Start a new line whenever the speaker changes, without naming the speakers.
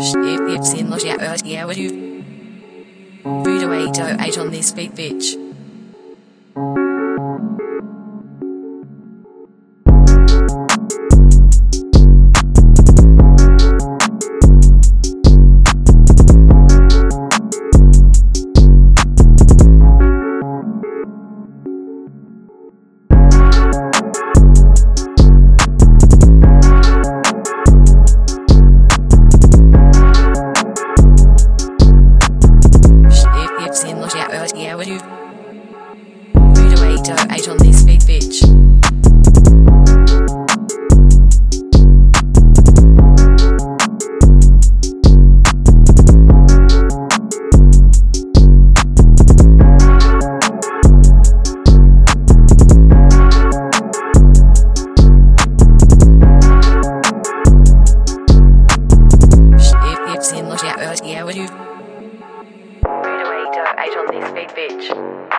If it's in loja earth yeah what you Voodoo 808 on this beat bitch. Voodoo 808 on this beat bitch. Yeah what you Voodoo 808 on this beat bitch.